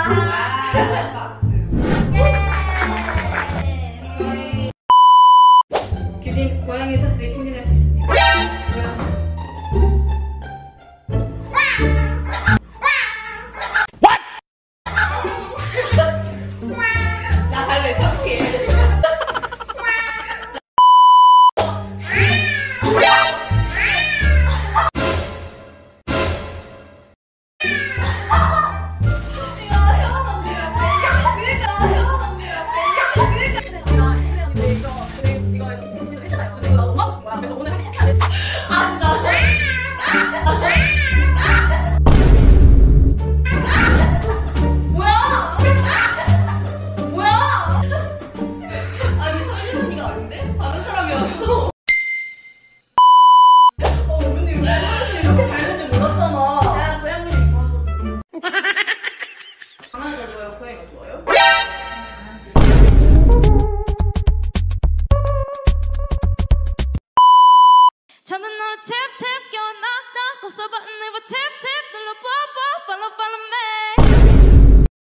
와, 박수. 저희 귀신 고양이의 차들이 흉내낼 수 있습니다. 고양이. 고양이가 좋아요? 잠은 너를 탭탭 껴 나나 고소 버튼 입어 탭탭 눌러 뽀뽀 팔로 팔로 맨